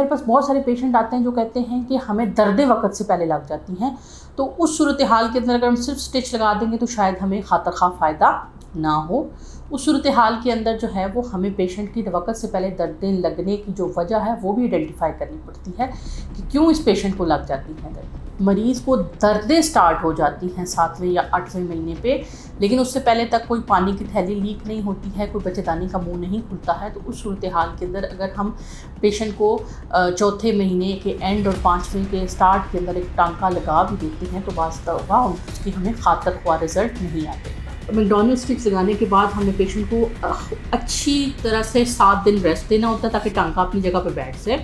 मेरे पास बहुत सारे पेशेंट आते हैं जो कहते हैं कि हमें दर्द वक्त से पहले लग जाती हैं। तो उस सूरत हाल के अंदर अगर हम सिर्फ़ स्टिच लगा देंगे तो शायद हमें खातर खा फ़ायदा ना हो। उस सूरत हाल के अंदर जो है वो हमें पेशेंट की वक्त से पहले दर्दें लगने की जो वजह है वो भी आइडेंटिफाई करनी पड़ती है कि क्यों इस पेशेंट को लग जाती हैं दर्द। मरीज़ को दर्दें स्टार्ट हो जाती हैं सातवें या आठवें महीने पे, लेकिन उससे पहले तक कोई पानी की थैली लीक नहीं होती है, कोई बच्चेदानी का मुँह नहीं खुलता है तो उस सूरत हाल के अंदर अगर हम पेशेंट को चौथे महीने के एंड और पाँचवें के स्टार्ट के अंदर एक टांका लगा भी देते हैं तो वास्तव उसकी हमें खातर हुआ रिज़ल्ट नहीं आते। मैकडोनल्ड स्टिक्स लगाने के बाद हमें पेशेंट को अच्छी तरह से सात दिन रेस्ट देना होता है, ताकि टांका अपनी जगह पर बैठ जाए।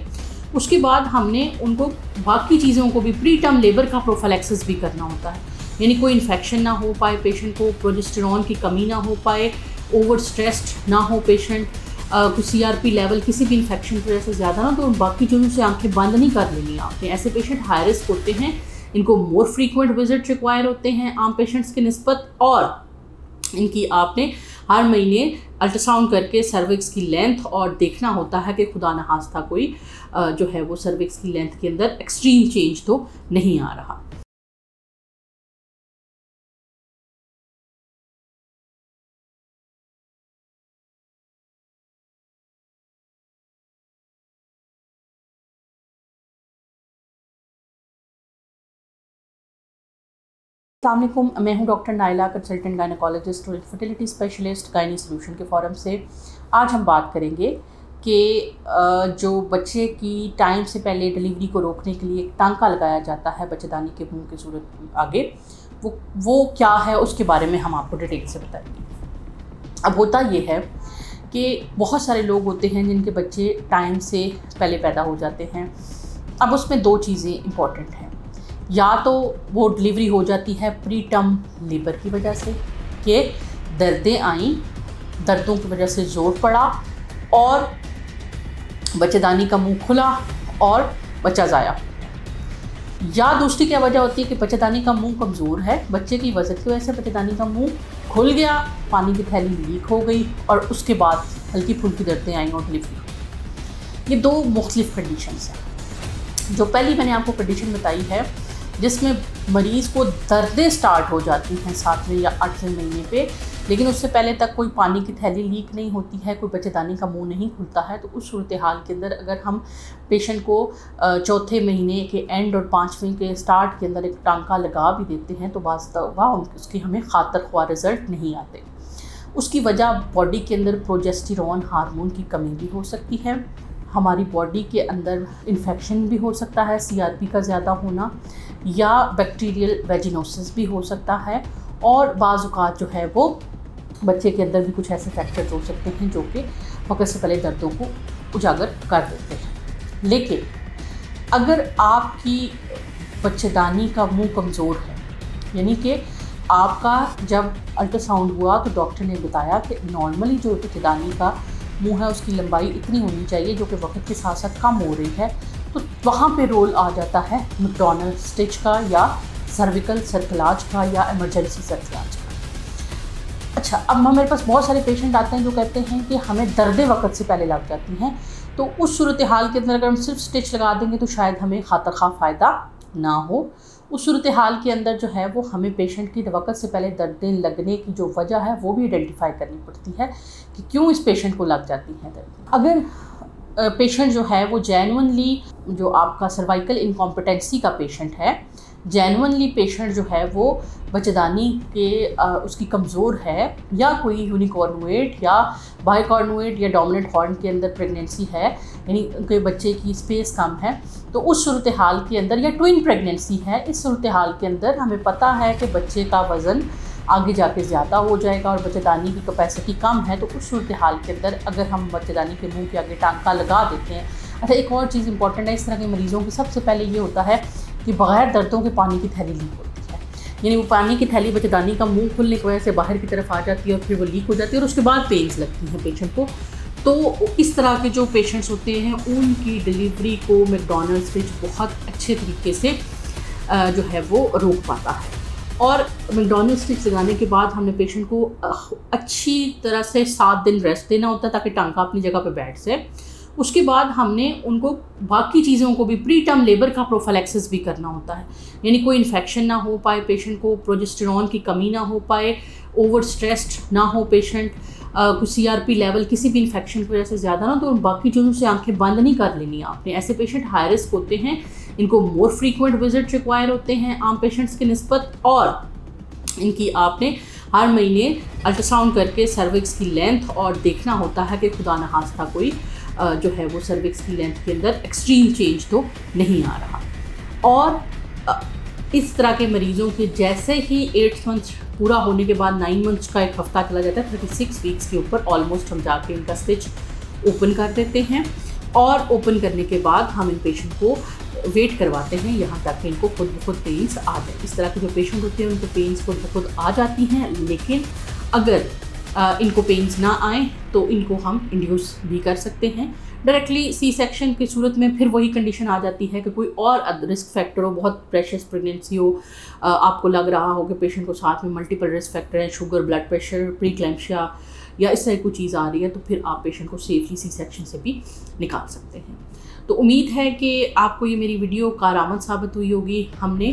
उसके बाद हमने उनको बाकी चीज़ों को भी प्री टर्म लेबर का प्रोफाइलेक्सिस भी करना होता है। यानी कोई इन्फेक्शन ना हो पाए पेशेंट को प्रोजेस्टेरॉन की कमी ना हो पाए ओवर स्ट्रेस्ड ना हो patient C R P level किसी भी इन्फेक्शन की वजह से ज़्यादा ना तो बाकी चीज़ों से आँखें बंद नहीं कर लेनी आपने ऐसे पेशेंट हाई रिस्क होते हैं, इनको मोर फ्रीक्वेंट विज़िट रिक्वायर होते हैं आम पेशेंट्स के नस्बत, और इनकी आपने हर महीने अल्ट्रासाउंड करके सर्विक्स की लेंथ और देखना होता है कि खुदा न हास्ता कोई जो है वो सर्विक्स की लेंथ के अंदर एक्सट्रीम चेंज तो नहीं आ रहा। अल्लाम मैं हूँ डॉक्टर नाइला कंसल्टेंट गायनकोलॉजिस्ट और फर्टिलिटी स्पेशलिस्ट गायनी सोल्यूशन के फॉरम से। आज हम बात करेंगे कि जो बच्चे की टाइम से पहले डिलीवरी को रोकने के लिए एक टांका लगाया जाता है बच्चेदानी के मुँह की सूरत आगे, वो वो क्या है उसके बारे में हम आपको डिटेल से बताएँगे। अब होता ये है कि बहुत सारे लोग होते हैं जिनके बच्चे टाइम से पहले पैदा हो जाते हैं। अब उसमें दो चीज़ें इंपॉर्टेंट हैं। या तो वो डिलीवरी हो जाती है प्री टर्म लेबर की वजह से, कि दर्दें आईं, दर्दों की वजह से ज़ोर पड़ा, और बच्चेदानी का मुँह खुला और बच्चा ज़ाया। या दूसरी क्या वजह होती है कि बच्चेदानी का मुँह कमज़ोर है, बच्चे की वजह की वजह से बच्चेदानी का मुँह खुल गया, पानी की थैली लीक हो गई, और उसके बाद हल्की फुल्की दर्दें आई और डिलीवरी ये दो मुख्तलिफ़ कंडीशंस हैं। जो पहली मैंने आपको कंडीशन बताई है जिसमें मरीज़ को दर्दें स्टार्ट हो जाती हैं सातवें या आठवें महीने पे, लेकिन उससे पहले तक कोई पानी की थैली लीक नहीं होती है, कोई बच्चेदानी का मुँह नहीं खुलता है तो उस सूरत हाल के अंदर अगर हम पेशेंट को चौथे महीने के एंड और पाँचवें के स्टार्ट के अंदर एक टांका लगा भी देते हैं तो वास्तव उसकी हमें खातर ख्वा रिज़ल्ट नहीं आते। उसकी वजह बॉडी के अंदर प्रोजेस्टिरॉन हार्मोन की कमी भी हो सकती है। हमारी बॉडी के अंदर इन्फेक्शन भी हो सकता है सीआरपी का ज़्यादा होना, या बैक्टीरियल वेजिनोसिस भी हो सकता है, और बाज़ात जो है वो बच्चे के अंदर भी कुछ ऐसे फैक्टर्स हो सकते हैं जो कि वक्त से पहले दर्दों को उजागर कर देते हैं। लेकिन अगर आपकी बच्चेदानी का मुँह कमज़ोर है, यानी कि आपका जब अल्ट्रासाउंड हुआ तो डॉक्टर ने बताया कि नॉर्मली जो बच्चेदानी का मुँह है, उसकी लंबाई इतनी होनी चाहिए जो कि वक्त के साथ साथ कम हो रही है। तो वहाँ पे रोल आ जाता है मैकडोनल्ड स्टिच का या सर्विकल सर्कलाज का या इमरजेंसी सर्कलाज का। अच्छा अब हमारे पास बहुत सारे पेशेंट आते हैं जो कहते हैं कि हमें दर्द वक्त से पहले लग जाती हैं। तो उस सूरत हाल के अंदर अगर हम सिर्फ़ स्टिच लगा देंगे तो शायद हमें खातर खा फ़ायदा ना हो। उस सूरत हाल के अंदर जो है वो हमें पेशेंट की वक्त से पहले दर्दें लगने की जो वजह है, वो भी आइडेंटिफाई करनी पड़ती है कि क्यों इस पेशेंट को लग जाती हैं दर्द। अगर पेशेंट जो है वो जैनवनली जो आपका सर्वाइकल इनकॉम्पिटेंसी का पेशेंट है जैनवनली पेशेंट जो है वो बच्चेदानी के आ, उसकी कमज़ोर है या कोई यूनिकॉर्नुएट या बाइकॉर्नुएट या डोमिनेंट हॉर्न के अंदर प्रेगनेंसी है यानी उनके बच्चे की स्पेस कम है तो उस सूरत हाल के अंदर या ट्विन प्रेगनेंसी है इस सूरत हाल के अंदर हमें पता है कि बच्चे का वज़न आगे जाके ज़्यादा हो जाएगा और बच्चेदानी की कैपेसिटी कम है तो उस सूरत हाल के अंदर अगर हम बच्चेदानी के मुँह के आगे टांका लगा देते हैं। अच्छा एक और चीज़ इंपॉर्टेंट है इस तरह के मरीज़ों की सबसे पहले ये होता है कि बगैर दर्दों के पानी की थैली लीक होती है। यानी वो पानी की थैली बच्चेदानी का मुँह खुलने की वजह से बाहर की तरफ़ आ जाती है और फिर वो लीक हो जाती है और उसके बाद पेन्स लगती हैं पेशेंट को। तो इस तरह के जो पेशेंट्स होते हैं, उनकी डिलीवरी को मैकडोनल्ड्स विच बहुत अच्छे तरीके से जो है वो रोक पाता है। और मैकडोनल्ड स्टिक्स लगाने के बाद हमने पेशेंट को अच्छी तरह से सात दिन रेस्ट देना होता है ताकि टांका अपनी जगह पर बैठ जाए। उसके बाद हमने उनको बाकी चीज़ों को भी प्री टर्म लेबर का प्रोफाइलेक्सिस भी करना होता है। यानी कोई इन्फेक्शन ना हो पाए पेशेंट को प्रोजेस्टेरॉन की कमी ना हो पाए ओवर स्ट्रेस्ड ना हो पेशेंट कुछ सी आर पी लेवल किसी भी इन्फेक्शन की वजह से ज़्यादा ना तो बाकी चीज़ों से आँखें बंद नहीं कर लेनी आपने। ऐसे पेशेंट हाई रिस्क होते हैं, इनको मोर फ्रीक्वेंट विज़िट रिक्वायर होते हैं आम पेशेंट्स के नस्बत, और इनकी आपने हर महीने अल्ट्रासाउंड करके सर्विक्स की लेंथ और देखना होता है कि खुदा न खास्ता कोई जो है वो सर्विक्स की लेंथ के अंदर एक्सट्रीम चेंज तो नहीं आ रहा। और इस तरह के मरीज़ों के जैसे ही एट्थ मंथ पूरा होने के बाद नाइन मंथ्स का एक हफ़्ता चला जाता है थर्टी सिक्स वीक्स के ऊपर ऑलमोस्ट हम जाके इनका स्टिच ओपन कर देते हैं। और ओपन करने के बाद हम इन पेशेंट को वेट करवाते हैं, यहाँ तक कि इनको खुद ब खुद पेंस आ जाए। इस तरह के जो पेशेंट होते हैं, उनको पेंस खुद ब खुद आ जाती हैं, लेकिन अगर इनको पेंस ना आए तो इनको हम इंड्यूस भी कर सकते हैं। डायरेक्टली सी सेक्शन की सूरत में फिर वही कंडीशन आ जाती है कि कोई और रिस्क फैक्टर हो, बहुत प्रेशस प्रेगनेंसी हो आपको लग रहा हो कि पेशेंट को साथ में मल्टीपल रिस्क फैक्टर हैं sugar blood pressure preeclampsia या इस तरह कोई चीज़ आ रही है तो फिर आप पेशेंट को सेफली सी सेक्शन से भी निकाल सकते हैं। तो उम्मीद है कि आपको ये मेरी वीडियो कारामद साबित हुई होगी। हमने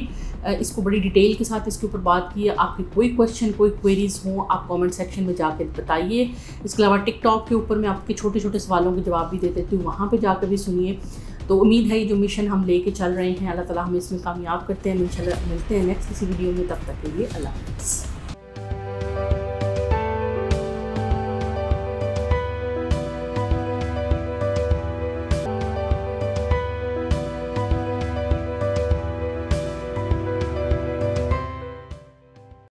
इसको बड़ी डिटेल के साथ इसके ऊपर बात की है। आपके कोई क्वेश्चन कोई क्वेरीज़ हों, आप कमेंट सेक्शन में जाकर बताइए। इसके अलावा टिकटॉक के ऊपर मैं आपके छोटे छोटे सवालों के जवाब भी दे देती हूँ। वहाँ पर जाकर भी सुनिए। तो उम्मीद है ये जो मिशन हम लेके चल रहे हैं, अल्लाह ताला हमें इसमें कामयाब करते हैं। मिलते हैं नेक्स्ट किसी वीडियो में। तब तक के लिए अल्लाह हाफ़